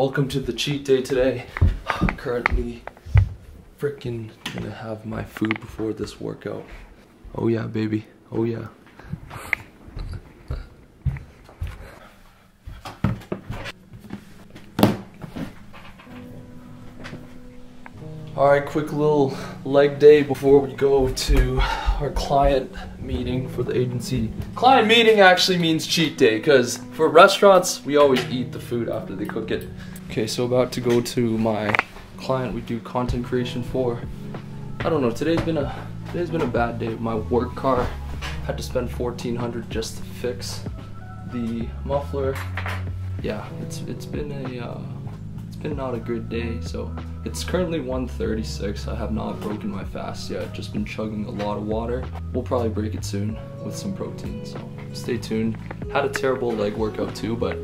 Welcome to the cheat day today. Currently, freaking gonna have my food before this workout. Oh yeah, baby. Oh yeah. All right, quick little leg day before we go to our client meeting for the agency. Client meeting actually means cheat day because for restaurants, we always eat the food after they cook it. Okay, so about to go to my client we do content creation for. I don't know, today's been a today's been a bad day. My work car had to spend 1400 just to fix the muffler. Yeah, it's it's been a uh, been not a good day. So it's currently 1:36. I have not broken my fast yet. Just been chugging a lot of water. We'll probably break it soon with some protein. So stay tuned. Had a terrible leg workout too, but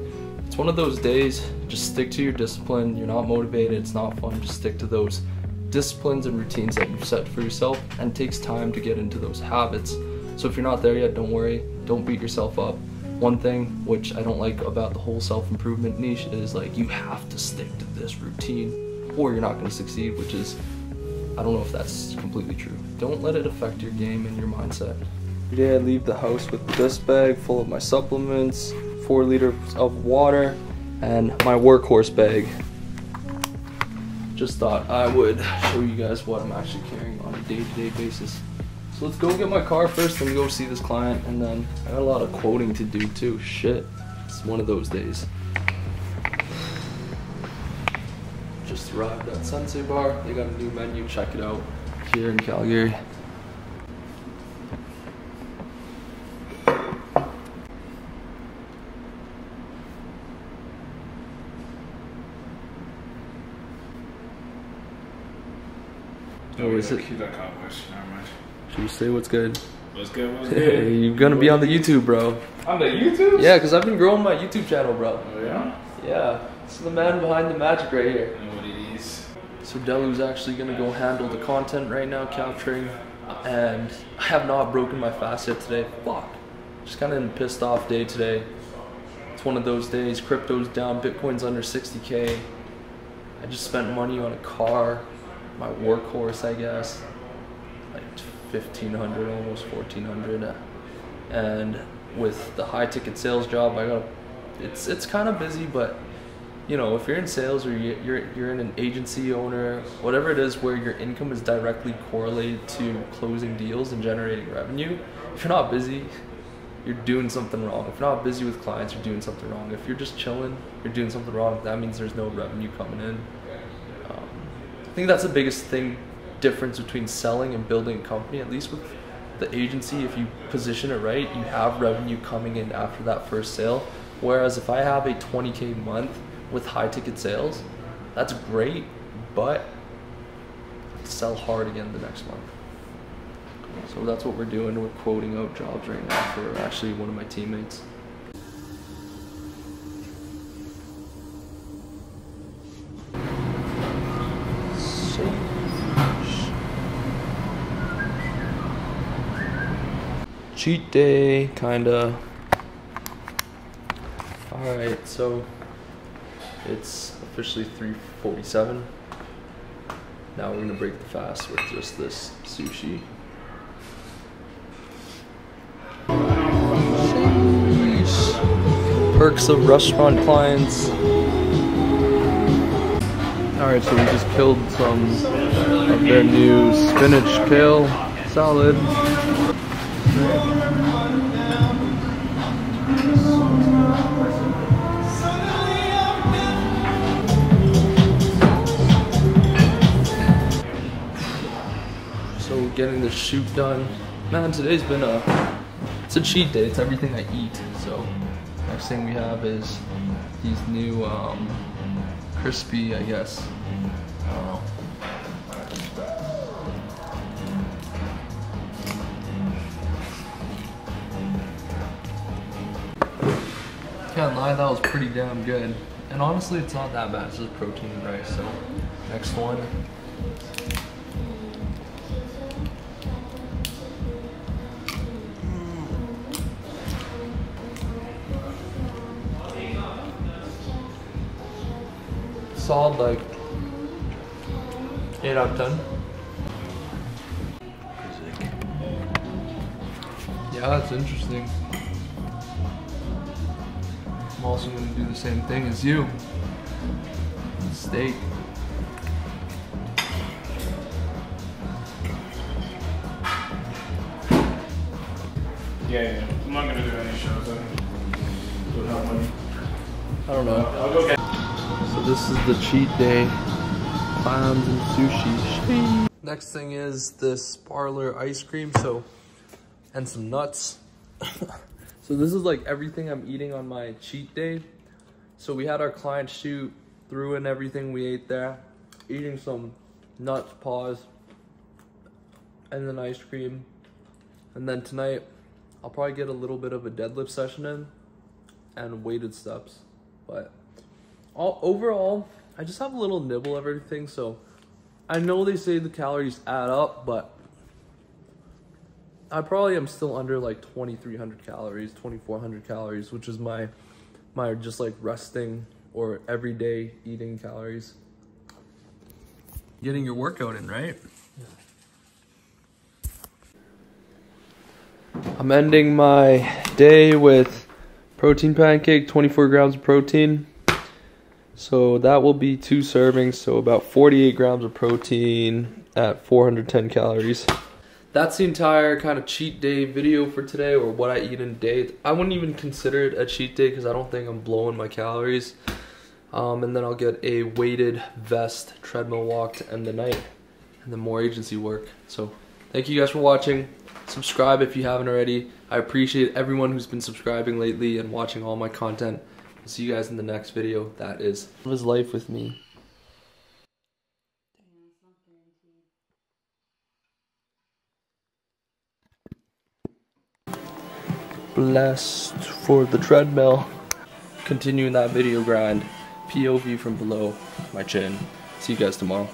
it's one of those days. Just stick to your discipline. You're not motivated. It's not fun. Just stick to those disciplines and routines that you've set for yourself. And takes time to get into those habits. So if you're not there yet, don't worry. Don't beat yourself up one thing which I don't like about the whole self-improvement niche is like you have to stick to this routine or you're not going to succeed, which is I don't know if that's completely true. Don't let it affect your game and your mindset. Every day I leave the house with this bag full of my supplements, four liters of water, and my workhorse bag. Just thought I would show you guys what I'm actually carrying on a day-to-day -day basis. So let's go get my car first and go see this client and then I got a lot of quoting to do too. Shit. It's one of those days. Just arrived at Sensei Bar. They got a new menu. Check it out here in Calgary. Oh, oh is it? Keep that question. Never mind. Should we say what's good? What's good? What's good? You're gonna be on the YouTube, bro. On the YouTube? Yeah, cause I've been growing my YouTube channel, bro. Oh yeah. Yeah. This is the man behind the magic right here. I know what it is. So Delu's actually gonna go handle the content right now, capturing, and I have not broken my fast yet today. Fuck. Just kind of in a pissed off day today. It's one of those days. Crypto's down. Bitcoin's under 60k. I just spent money on a car, my workhorse, I guess. Like 1500 almost 1400 and with the high ticket sales job i got it's it's kind of busy but you know if you're in sales or you're you're in an agency owner whatever it is where your income is directly correlated to closing deals and generating revenue if you're not busy you're doing something wrong. If you're not busy with clients you're doing something wrong. If you're just chilling you're doing something wrong that means there's no revenue coming in. Um, i think that's the biggest thing difference between selling and building a company, at least with the agency, if you position it right, you have revenue coming in after that first sale. Whereas if I have a 20K month with high ticket sales, that's great, but sell hard again the next month. So that's what we're doing. We're quoting out jobs right now for actually one of my teammates. Cheat day, kinda. Alright, so it's officially 347. Now we're gonna break the fast with just this sushi. Perks of restaurant clients. Alright, so we just killed some of their new spinach kale salad. Getting the shoot done. Man, today's been a it's a cheat day. It's everything I eat. So next thing we have is these new um, crispy, I guess. I don't know. Can't lie, that was pretty damn good. And honestly, it's not that bad. It's just protein and rice. So, next one. Solid like eight out of ten. Yeah, that's interesting. I'm also gonna do the same thing as you. Steak. Yeah, yeah. I'm not gonna do any shows. then. Without money. I don't know. I'll go get. So this is the cheat day. Clams and sushi. Next thing is this parlor ice cream. So, and some nuts. so this is like everything I'm eating on my cheat day. So we had our client shoot through and everything we ate there. Eating some nuts, paws, and then ice cream. And then tonight, I'll probably get a little bit of a deadlift session in and weighted steps. But all overall, I just have a little nibble of everything. So I know they say the calories add up, but I probably am still under like 2,300 calories, 2,400 calories, which is my my just like resting or everyday eating calories. Getting your workout in, right? I'm ending my day with protein pancake, 24 grams of protein. So that will be two servings, so about 48 grams of protein at 410 calories. That's the entire kind of cheat day video for today, or what I eat in a day. I wouldn't even consider it a cheat day because I don't think I'm blowing my calories. Um, and then I'll get a weighted vest treadmill walk to end the night, and then more agency work. So thank you guys for watching. Subscribe if you haven't already. I appreciate everyone who's been subscribing lately and watching all my content. See you guys in the next video. That is his life with me. Blessed for the treadmill. Continuing that video grind. POV from below my chin. See you guys tomorrow.